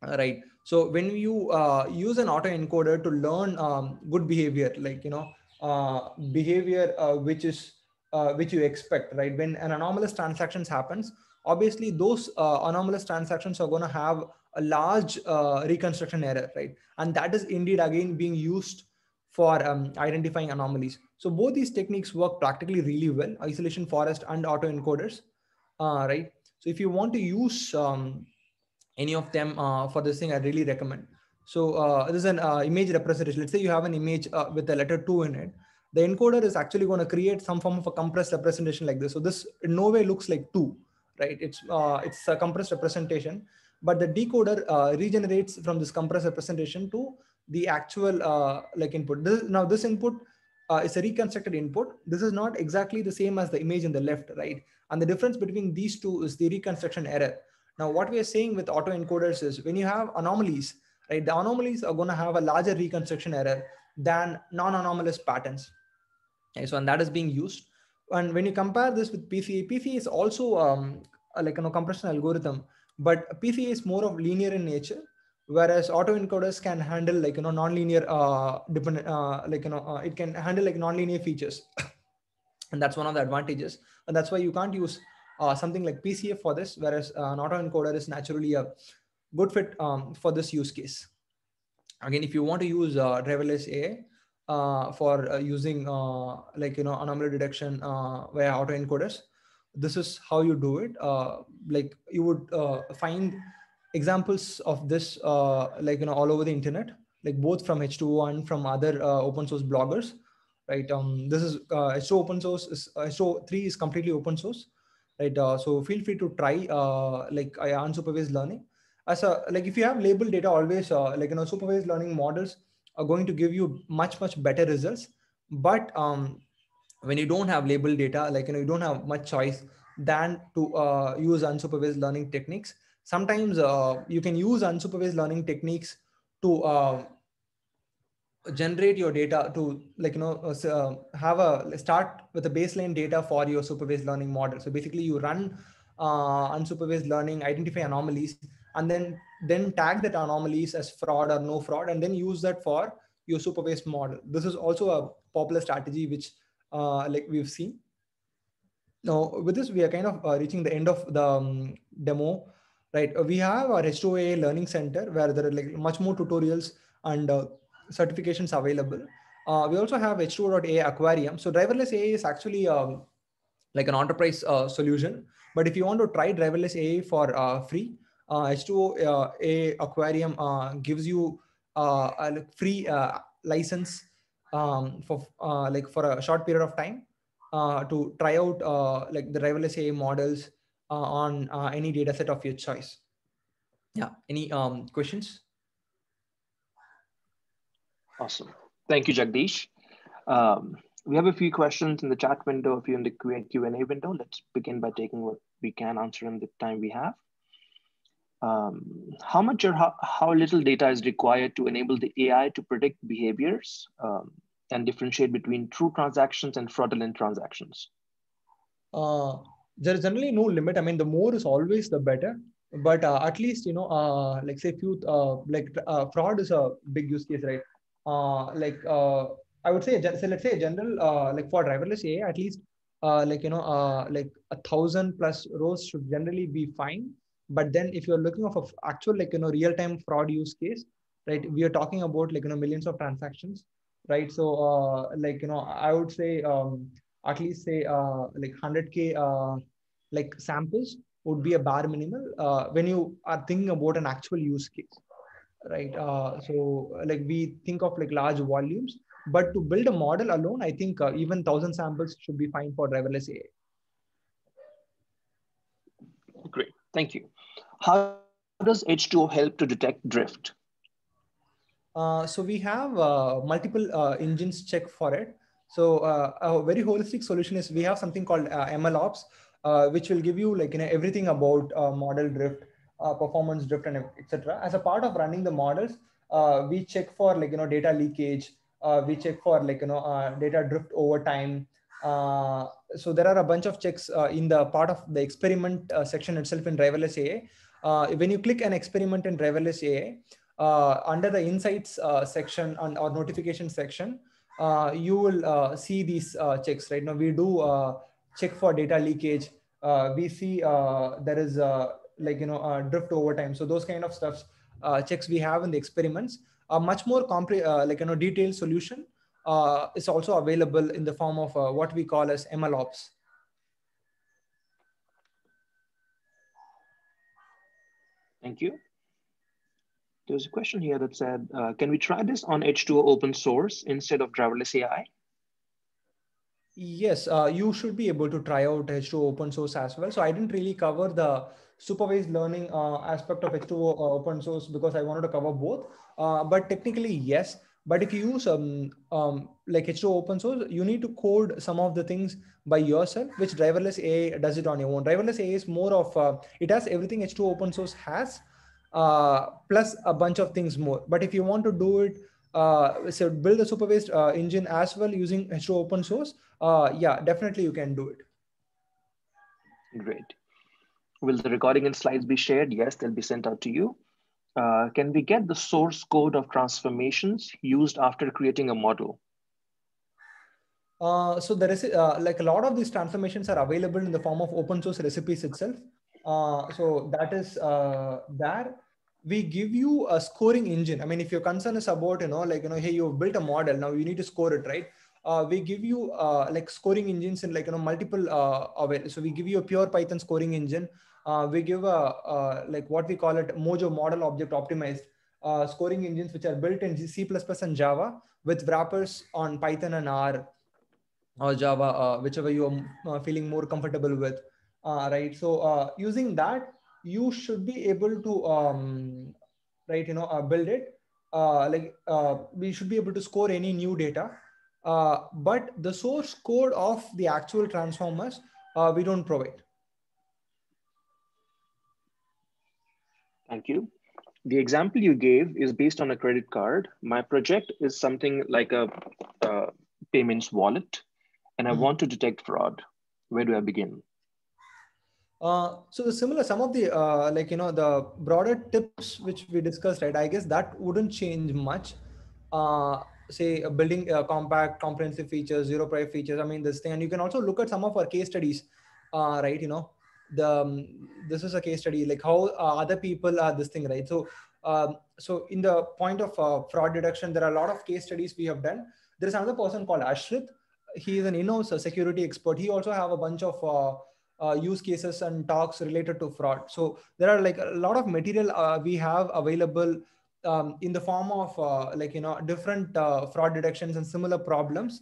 right? So when you uh, use an autoencoder to learn um, good behavior, like you know uh, behavior uh, which is uh, which you expect, right? When an anomalous transactions happens, obviously those uh, anomalous transactions are going to have a large uh, reconstruction error, right? And that is indeed again being used for um, identifying anomalies. So both these techniques work practically really well, isolation forest and autoencoders, right? So if you want to use um, any of them uh, for this thing, I really recommend. So uh, this is an uh, image representation. Let's say you have an image uh, with the letter two in it. The encoder is actually going to create some form of a compressed representation like this. So this in no way looks like two, right? It's uh, it's a compressed representation, but the decoder uh, regenerates from this compressed representation to the actual like input. This, now this input is a reconstructed input. This is not exactly the same as the image in the left, right? And the difference between these two is the reconstruction error. Now, what we are saying with autoencoders is when you have anomalies, right, the anomalies are going to have a larger reconstruction error than non-anomalous patterns. Okay, so, and that is being used. And when you compare this with PCA, PCA is also um, like a you know, compression algorithm, but PCA is more of linear in nature, whereas autoencoders can handle like you know nonlinear uh, dependent uh, like you know uh, it can handle like nonlinear features, and that's one of the advantages, and that's why you can't use uh, something like PCA for this, whereas uh, an autoencoder is naturally a good fit um, for this use case. Again, if you want to use uh, driverless AI uh, for uh, using uh, like you know anomaly detection uh, via autoencoders, this is how you do it. Uh, like you would uh, find examples of this uh, like you know all over the internet, like both from H2O and from other uh, open source bloggers, right? Um, this is uh, H2O open source. Is, uh, H2O3 is completely open source, right? Uh, so feel free to try uh, like uh, unsupervised learning. As a like if you have labeled data, always uh, like you know supervised learning models are going to give you much much better results. But um, when you don't have labeled data, like you know you don't have much choice than to uh, use unsupervised learning techniques. Sometimes uh, you can use unsupervised learning techniques to uh, generate your data to like you know uh, uh, have a start with a baseline data for your supervised learning model. So basically you run uh, unsupervised learning identify anomalies and then then tag that anomalies as fraud or no fraud and then use that for your supervised model. This is also a popular strategy which uh, like we've seen. Now with this we are kind of reaching the end of the um, demo right Uh, we have our H2O learning center where there are like much more tutorials and uh, certifications available. Uh, we also have H2O.AI Aquarium. So driverless AI is actually um, like an enterprise uh, solution. But if you want to try driverless AI for uh, free, uh, H2O.AI Aquarium uh, gives you uh, a free uh, license um, for uh, like for a short period of time uh, to try out uh, like the driverless AI models uh, on uh, any data set of your choice. Yeah. Any um, questions? Awesome. Thank you, Jagdish. Um, we have a few questions in the chat window, a few in the Q&A window. Let's begin by taking what we can answer in the time we have. Um, how much or how, how little data is required to enable the AI to predict behaviors um, and differentiate between true transactions and fraudulent transactions? Uh, there is generally no limit. I mean, the more is always the better. But uh, at least, you know, uh, like say few, uh, like uh, fraud is a big use case, right? Uh, like uh, I would say, so let's say general, uh, like for driverless AI, at least uh, like, you know, uh, like a thousand plus rows should generally be fine. But then if you're looking of actual, like, you know, real-time fraud use case, right? We are talking about like, you know, millions of transactions, right? So uh, like, you know, I would say um, at least say uh, like 100K uh, like samples would be a bare minimal uh, when you are thinking about an actual use case right? Uh, so like we think of like large volumes but to build a model alone i think uh, even 1000 samples should be fine for driverless ai great. Thank you. How does h2o help to detect drift? Uh, so we have uh, multiple uh, engines check for it so uh, a very holistic solution is we have something called mlops uh, which will give you like you know everything about uh, model drift, uh, performance drift, and etc. As a part of running the models, uh, we check for like you know data leakage. Uh, we check for like you know uh, data drift over time. so there are a bunch of checks in the part of the experiment section itself in driverless AI. when you click an experiment in driverless AI, under the insights section on, or notification section, you will see these checks. Right now, we do check for data leakage. Uh, we see uh, there is uh, like you know uh, drift over time. So those kind of stuffs uh, checks we have in the experiments. A much more compre uh, like you know detailed solution is also available in the form of what we call as MLOps. Thank you. There's a question here that said, can we try this on H2O open source instead of driverless AI? Yes, uh, you should be able to try out H2O open source as well. So I didn't really cover the supervised learning uh, aspect of H2O uh, open source because I wanted to cover both. Uh, but technically, yes. But if you use um, um, like H2O open source, you need to code some of the things by yourself, which driverless AI does it on your own. Driverless AI is more of, uh, it has everything H2O open source has, uh, plus a bunch of things more. But if you want to do it uh, so build a supervised uh, engine as well using H2O open source, uh, yeah, definitely you can do it. Great. Will the recording and slides be shared? Yes, they'll be sent out to you. Uh, can we get the source code of transformations used after creating a model? Uh, so there is uh, like a lot of these transformations are available in the form of open source recipes itself. Uh, so that is uh, there. We give you a scoring engine. I mean, if your concern is about, you know, like, you know, hey, you've built a model, now you need to score it, right? Uh, we give you uh, like scoring engines in like, you know, multiple, uh, so we give you a pure Python scoring engine. we give a, like what we call it Mojo model object optimized scoring engines, which are built in C++ and Java with wrappers on Python and R or Java, whichever you are feeling more comfortable with uh, right? So uh, using that, you should be able to, um, right, you know, uh, build it. Uh, like uh, we should be able to score any new data, uh, but the source code of the actual transformers we don't provide. Thank you. The example you gave is based on a credit card. My project is something like a payments wallet, and I mm -hmm. want to detect fraud. Where do I begin? Uh, so the similar, some of the uh, like you know the broader tips which we discussed, right? I guess that wouldn't change much. Uh, say building uh, compact, comprehensive features, zero price features. I mean this thing, and you can also look at some of our case studies, uh, right? You know, the um, this is a case study like how other people are this thing, right? So um, so in the point of fraud detection, there are a lot of case studies we have done. There is another person called Ashrit. He is an in-house security expert. He also have a bunch of uh, use cases and talks related to fraud. So there are like a lot of material uh, we have available um, in the form of uh, like you know different uh, fraud detections and similar problems,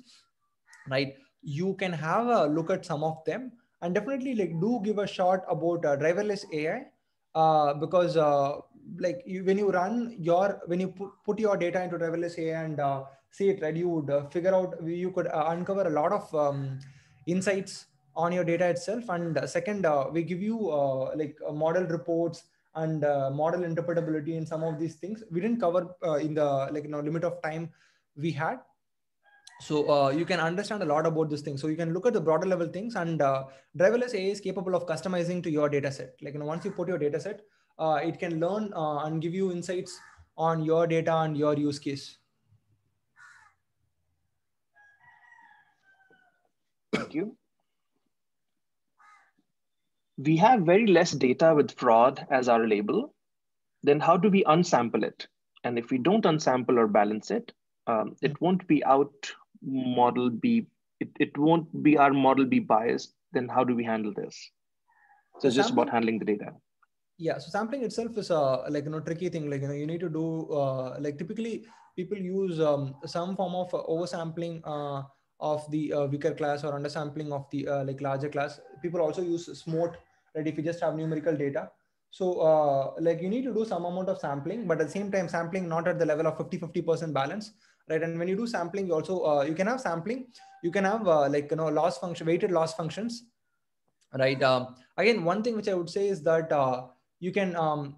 right? You can have a look at some of them and definitely like do give a shot about uh, driverless AI uh, because like you, when you run your when you put, put your data into driverless AI and see it right, you would figure out you could uncover a lot of um, insights on your data itself. And uh, second, uh, we give you uh, like model reports and model interpretability in some of these things. We didn't cover in the like you know limit of time we had. So uh, you can understand a lot about this thing. So you can look at the broader level things and uh, driverless AI is capable of customizing to your data set. Like you know, once you put your data set, uh, it can learn and give you insights on your data and your use case. Thank you we have very less data with fraud as our label, then how do we unsample it? And if we don't unsample or balance it, um, it won't be out model be, it, it won't be our model be biased. Then how do we handle this? So it's just about handling the data. Yeah, so sampling itself is a like you know tricky thing. Like you know you need to do uh, like typically people use um, some form of oversampling uh, of the uh, weaker class or undersampling of the uh, like larger class. People also use SMOTE, right? If you just have numerical data. So uh, like you need to do some amount of sampling, but at the same time, sampling not at the level of 50, 50% balance, right? And when you do sampling, you also, uh, you can have sampling, you can have uh, like, you know, loss function, weighted loss functions, right? Um, again, one thing which I would say is that uh, you can, um,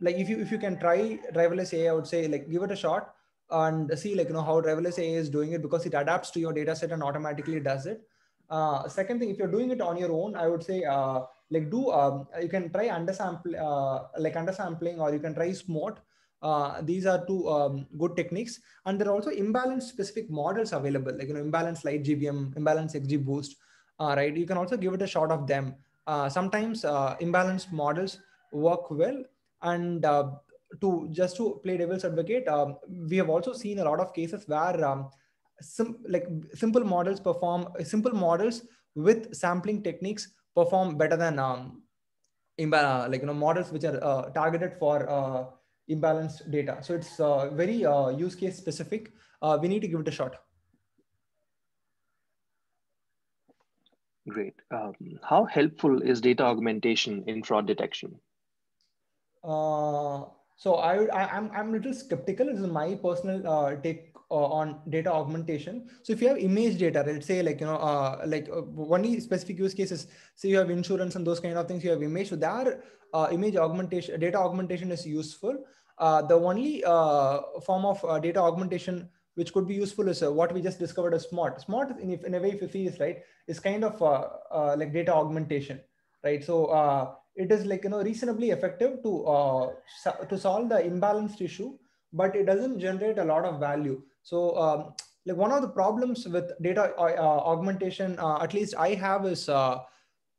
like if you, if you can try driverless AI, I would say like give it a shot and see like you know how driverless AI is doing it because it adapts to your data set and automatically does it. Uh, second thing, if you're doing it on your own, I would say uh, like do um, you can try undersample uh, like undersampling or you can try SMOTE. Uh, these are two um, good techniques, and there are also imbalance specific models available, like you know imbalance light GBM, imbalance XGBoost. Uh, right, you can also give it a shot of them. Uh, sometimes uh, imbalanced models work well, and to just to play devil's advocate, um, we have also seen a lot of cases where um, sim- like simple models perform simple models with sampling techniques perform better than um, imba- like you know models which are uh, targeted for uh, imbalanced data. So it's uh, very uh, use case specific. Uh, we need to give it a shot. Great. Um, how helpful is data augmentation in fraud detection? Uh, so I, I am I'm, I'm a little skeptical. This is my personal uh, take uh, on data augmentation. So if you have image data, let's say like you know uh, like uh, only specific use cases. Say you have insurance and those kind of things. You have image. So there, uh, image augmentation, data augmentation is useful. Uh, the only form of data augmentation which could be useful is what we just discovered as SMOTE. SMOTE, in, in a way, if you see is right, is kind of like data augmentation, right? So it is like you know reasonably effective to uh, to solve the imbalanced issue but it doesn't generate a lot of value. So um, like one of the problems with data uh, uh augmentation uh, at least i have is uh,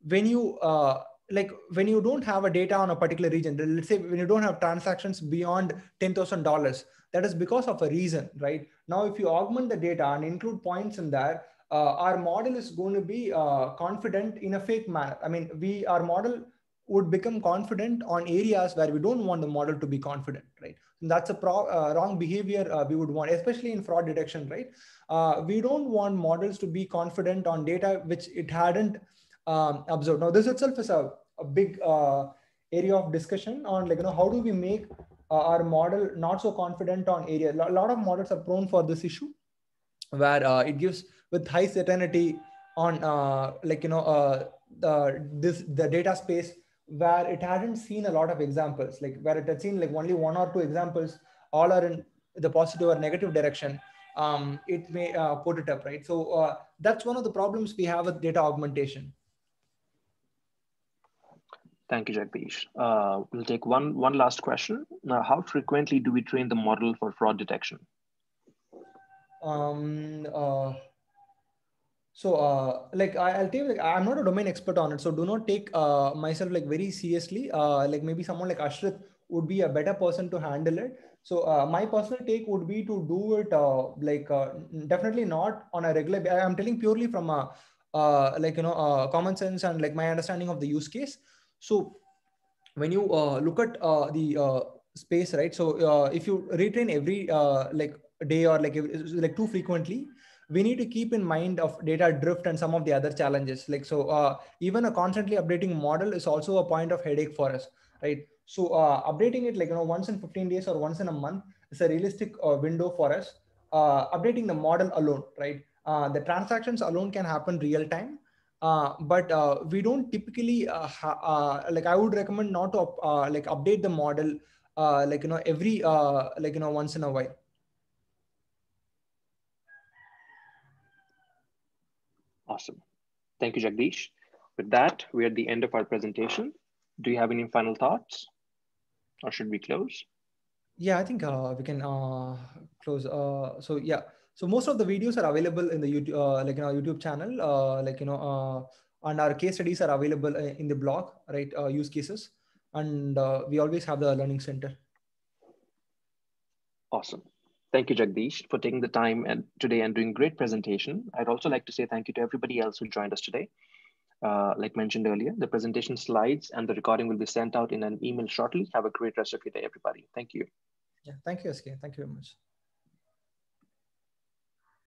when you uh, like when you don't have a data on a particular region let's say when you don't have transactions beyond $10000 that is because of a reason right? Now if you augment the data and include points in there our model is going to be confident in a fake manner. I mean we our model would become confident on areas where we don't want the model to be confident right and that's a pro, uh, wrong behavior uh, we would want especially in fraud detection right uh, we don't want models to be confident on data which it hadn't um, observed. Now, this itself is a, a big uh, area of discussion on like, you know, how do we make uh, our model not so confident on area? A lot of models are prone for this issue where uh, it gives with high certainty on like, you know, the, this, the data space where it hadn't seen a lot of examples, like where it had seen like only one or two examples, all are in the positive or negative direction. Um, it may uh, put it up, right? So uh, that's one of the problems we have with data augmentation. Thank you, Jagdish. Uh, we'll take one, one last question. Now, how frequently do we train the model for fraud detection? Um, uh, so, uh, like I, will tell you, like, I'm not a domain expert on it, so do not take uh, myself like very seriously. Uh, like maybe someone like Ashrit would be a better person to handle it. So, uh, my personal take would be to do it uh, like uh, definitely not on a regular. I'm telling purely from a like you know common sense and like my understanding of the use case. So when you look at the space, right? So if you retrain every like day or like like too frequently, we need to keep in mind of data drift and some of the other challenges. Like so, uh, even a constantly updating model is also a point of headache for us, right? So updating it like you know once in 15 days or once in a month is a realistic window for us. updating the model alone, right? the transactions alone can happen real time uh, but uh, we don't typically uh, uh, like I would recommend not to uh, like update the model like you know every like you know once in a while. Awesome. Thank you, Jagdish. With that, we're at the end of our presentation. Do you have any final thoughts or should we close? Yeah, I think we can close. so yeah, so most of the videos are available in the YouTube, uh, like in our YouTube channel, uh, like you know, uh, and our case studies are available uh, in the blog, right? Uh, use cases, and uh, we always have the learning center. Awesome. Thank you, Jagdish, for taking the time and today and doing great presentation. I'd also like to say thank you to everybody else who joined us today. Uh, like mentioned earlier, the presentation slides and the recording will be sent out in an email shortly. Have a great rest of your day, everybody. Thank you. Yeah, thank you, SK. Thank you very much.